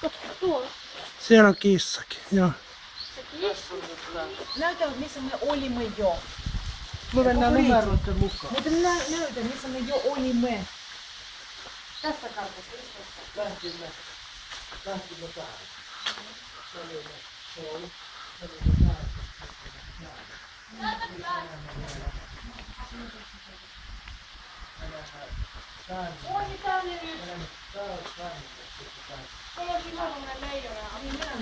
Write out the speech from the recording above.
Kato, tuolla. Siellä on kissakin, joo. Näytä, missä me olimme jo. Me mennään numeroiden mukaan. Mutta nä, näytä, missä me jo olimme. Tästä kartasta. Lähtimme, lähtimme tähän. Menimme, se 哥哥去看看呗没有啊你们俩